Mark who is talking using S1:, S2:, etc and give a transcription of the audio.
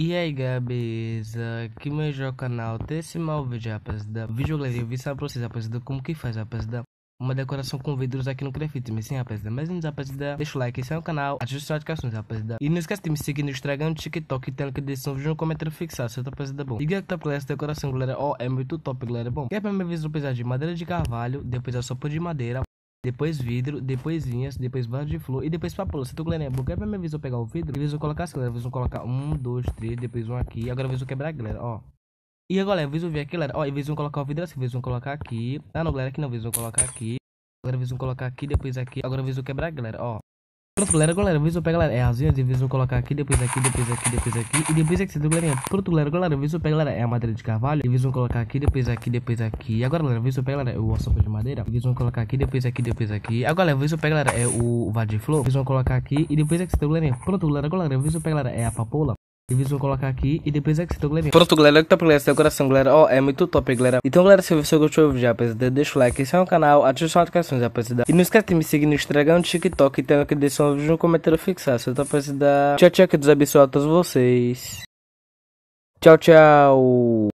S1: E aí, Gabeza, aqui meu é o canal desse mal vídeo, rapaziada. Vídeo, galera, eu vi sabe pra vocês, rapaziada, como que faz, rapaziada. Uma decoração com vidros aqui no Crefit, mas sim, rapaziada. Mas antes, rapaziada, deixa o like, esse é o canal, ative as notificações, rapaziada. E não esquece de me seguir no Instagram, no TikTok, e tem que deixar um vídeo no comentário fixado, certo, rapaziada, bom. E que tá com essa decoração, galera, ó, é muito top, galera, bom. Quer pra me ver precisar de madeira de carvalho, depois a sopa de madeira, depois vidro, depois vinhas, depois vaso de flor e depois papoula. Você tá galera, porque é pra minha visão pegar o vidro, e visão colocar assim, galera. Visão colocar um, dois, três, depois um aqui. Agora visão quebrar, galera, ó. E agora, visão vir aqui, galera, ó. E visão colocar o vidro assim, visão colocar aqui. Ah, não, galera, aqui não, visão colocar aqui. Agora visão colocar aqui, depois aqui. Agora visão quebrar, galera, ó. Pronto, galera, galera, visão pegar, galera, é as vinhas, visão colocar aqui, depois aqui, depois aqui, depois aqui. E depois aqui, tá galera. Pronto, galera, galera, visão pegar, galera, é a madeira de carvalho. E visão colocar aqui, depois aqui, depois aqui. Agora, galera, visão pegar, galera, é o sopa de madeira. E visão colocar aqui, depois aqui, depois aqui. Agora, galera, visão pegar, galera, é o vaso de flor. Visão colocar aqui e depois aqui, tá galera. Pronto, galera, galera, visão pegar, galera, é a papoula. E vão colocar aqui e depois é que você tá, galera. Pronto, galera, que tá por essa decoração, galera. Ó, oh, é muito top, galera. Então, galera, se você gostou do vídeo, rapaziada, deixa o like, esse é o canal, ative as notificações, rapaziada. E não esquece de me seguir no Instagram, no TikTok e tem aqui deixar um vídeo no comentário fixado, certo, rapaziada? Tchau, tchau, que Deus abençoe a todos vocês. Tchau, tchau.